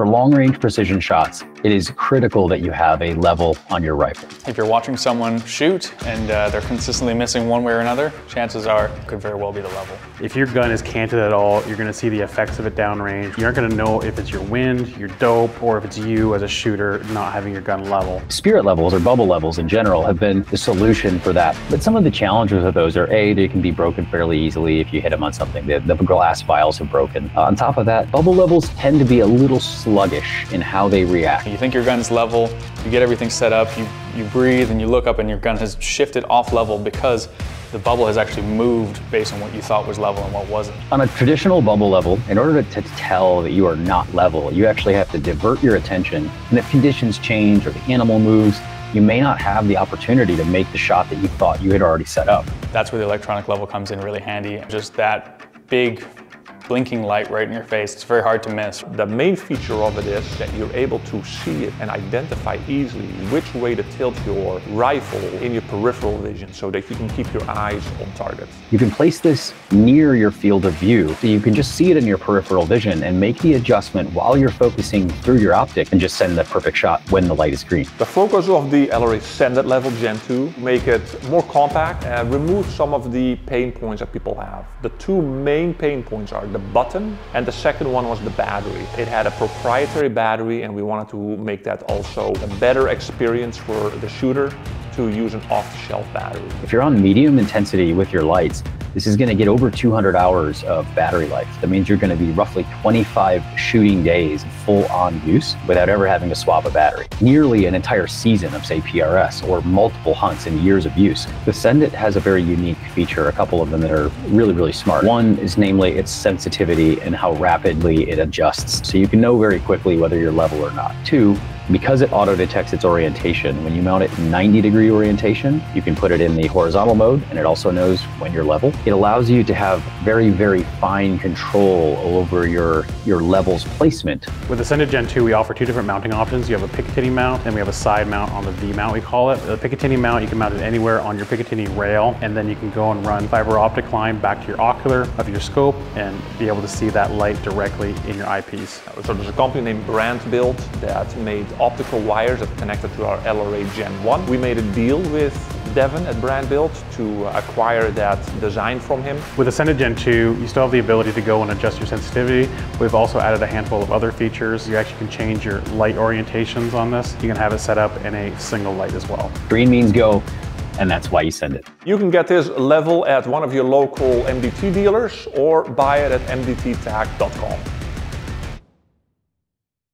For long range precision shots, it is critical that you have a level on your rifle. If you're watching someone shoot and uh, they're consistently missing one way or another, chances are it could very well be the level. If your gun is canted at all, you're gonna see the effects of it downrange. You aren't gonna know if it's your wind, your dope, or if it's you as a shooter not having your gun level. Spirit levels or bubble levels in general have been the solution for that. But some of the challenges of those are A, they can be broken fairly easily if you hit them on something. The, the glass vials have broken. Uh, on top of that, bubble levels tend to be a little sluggish in how they react. You think your gun's level, you get everything set up, you, you breathe and you look up and your gun has shifted off level because the bubble has actually moved based on what you thought was level and what wasn't. On a traditional bubble level, in order to, to tell that you are not level, you actually have to divert your attention. And if conditions change or the animal moves, you may not have the opportunity to make the shot that you thought you had already set up. That's where the electronic level comes in really handy. Just that big blinking light right in your face. It's very hard to miss. The main feature of it is that you're able to see it and identify easily which way to tilt your rifle in your peripheral vision so that you can keep your eyes on target. You can place this near your field of view so you can just see it in your peripheral vision and make the adjustment while you're focusing through your optic and just send the perfect shot when the light is green. The focus of the LRA Standard Level Gen 2 make it more compact and remove some of the pain points that people have. The two main pain points are the button and the second one was the battery. It had a proprietary battery and we wanted to make that also a better experience for the shooter to use an off-the-shelf battery. If you're on medium intensity with your lights, this is going to get over 200 hours of battery life. That means you're going to be roughly 25 shooting days full on use without ever having to swap a battery. Nearly an entire season of, say, PRS or multiple hunts and years of use. The Send It has a very unique feature, a couple of them that are really, really smart. One is namely its sensitivity and how rapidly it adjusts. So you can know very quickly whether you're level or not. Two, because it auto detects its orientation, when you mount it 90 degree orientation, you can put it in the horizontal mode and it also knows when you're level. It allows you to have very, very fine control over your, your levels placement. With a Send It Gen 2, we offer two different mounting options. You have a Picatinny mount and we have a side mount on the V mount, we call it. The Picatinny mount, you can mount it anywhere on your Picatinny rail and then you can go and run fiber optic line back to your ocular of your scope and be able to see that light directly in your eyepiece. So there's a company named Brandbilt that made optical wires that connected to our LRA Gen 1. We made a deal with Devin at Brandbilt to uh, acquire that design from him. With the Send It Gen 2, you still have the ability to go and adjust your sensitivity. We've also added a handful of other features. You actually can change your light orientations on this. You can have it set up in a single light as well. Green means go, and that's why you send it. You can get this level at one of your local MDT dealers or buy it at mdttac.com.